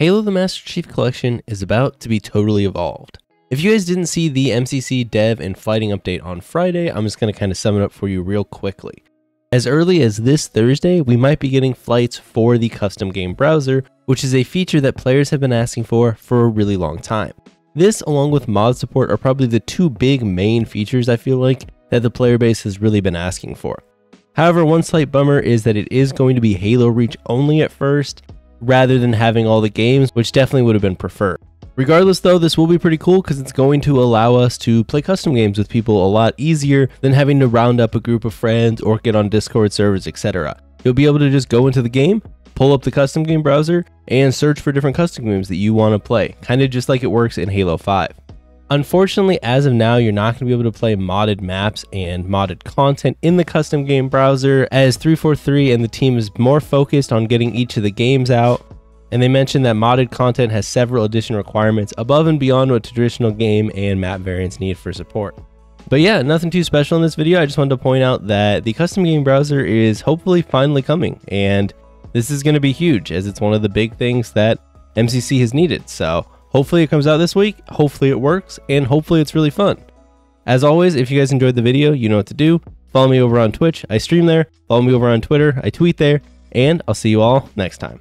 Halo the Master Chief Collection is about to be totally evolved. If you guys didn't see the MCC dev and flighting update on Friday, I'm just going to kind of sum it up for you real quickly. As early as this Thursday, we might be getting flights for the custom game browser, which is a feature that players have been asking for for a really long time. This, along with mod support, are probably the two big main features I feel like that the player base has really been asking for. However, one slight bummer is that it is going to be Halo Reach only at first, rather than having all the games, which definitely would have been preferred. Regardless though, this will be pretty cool because it's going to allow us to play custom games with people a lot easier than having to round up a group of friends or get on Discord servers, etc. You'll be able to just go into the game, pull up the custom game browser, and search for different custom games that you want to play, kind of just like it works in Halo 5. Unfortunately, as of now, you're not going to be able to play modded maps and modded content in the custom game browser, as 343 and the team is more focused on getting each of the games out. And they mentioned that modded content has several additional requirements above and beyond what traditional game and map variants need for support. But yeah, nothing too special in this video. I just wanted to point out that the custom game browser is hopefully finally coming. And this is going to be huge as it's one of the big things that MCC has needed. So Hopefully it comes out this week, hopefully it works, and hopefully it's really fun. As always, if you guys enjoyed the video, you know what to do. Follow me over on Twitch, I stream there. Follow me over on Twitter, I tweet there, and I'll see you all next time.